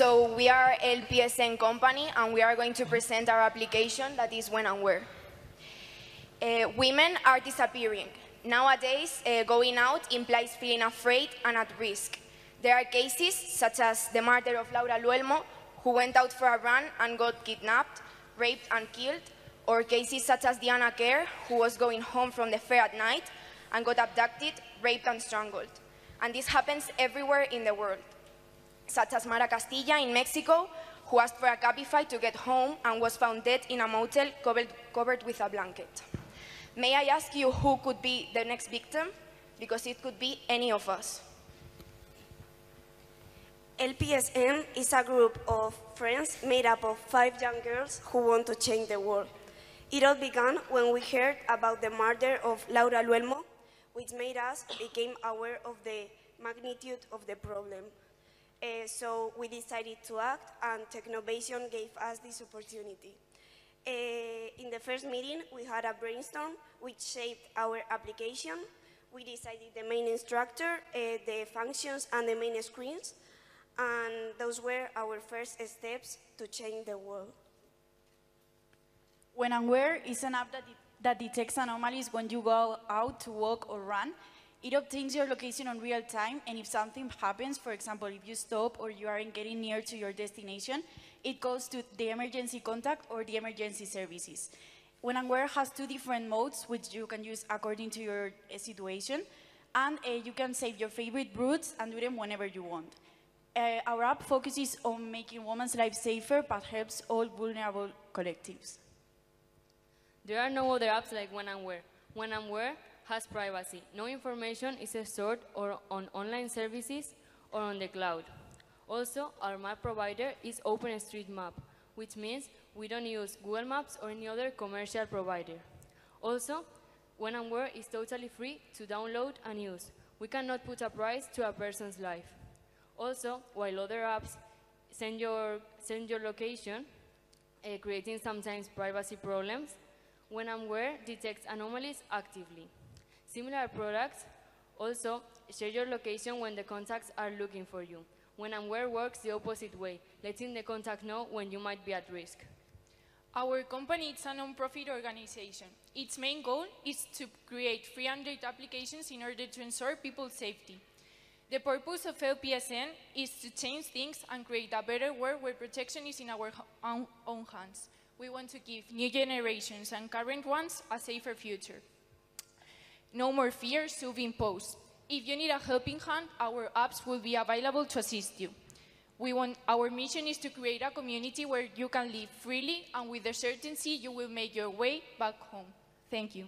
So we are LPSN company and we are going to present our application that is when and where. Uh, women are disappearing. Nowadays, uh, going out implies feeling afraid and at risk. There are cases such as the murder of Laura Luelmo, who went out for a run and got kidnapped, raped and killed, or cases such as Diana Quer, who was going home from the fair at night and got abducted, raped and strangled. And this happens everywhere in the world, such as Mara Castilla in Mexico, who asked for a Cabify to get home and was found dead in a motel covered, covered with a blanket. May I ask you who could be the next victim? Because it could be any of us. LPSN is a group of friends made up of five young girls who want to change the world. It all began when we heard about the murder of Laura Luelmo, which made us become aware of the magnitude of the problem. Uh, so we decided to act and Technovation gave us this opportunity. Uh, in the first meeting, we had a brainstorm which shaped our application. We decided the main instructor, uh, the functions and the main screens, and those were our first steps to change the world. When and Where is an app that, that detects anomalies when you go out to walk or run. It obtains your location on real time, and if something happens, for example, if you stop or you aren't getting near to your destination, it goes to the emergency contact or the emergency services. When and Where has two different modes, which you can use according to your uh, situation, and uh, you can save your favorite routes and do them whenever you want. Uh, our app focuses on making women's lives safer, but helps all vulnerable collectives. There are no other apps like When and Has privacy. No information is stored or on online services or on the cloud. Also, our map provider is OpenStreetMap, which means we don't use Google Maps or any other commercial provider. Also, When and Where is totally free to download and use. We cannot put a price to a person's life. Also, while other apps send your, send your location, uh, creating sometimes privacy problems, when and where detects anomalies actively. Similar products also share your location when the contacts are looking for you. When and where works the opposite way, letting the contact know when you might be at risk. Our company is a non-profit organization. Its main goal is to create free Android applications in order to ensure people's safety. The purpose of LPSN is to change things and create a better world where protection is in our own hands. We want to give new generations and current ones a safer future. No more fears to be imposed. If you need a helping hand, our apps will be available to assist you. We want, our mission is to create a community where you can live freely and with the certainty you will make your way back home. Thank you.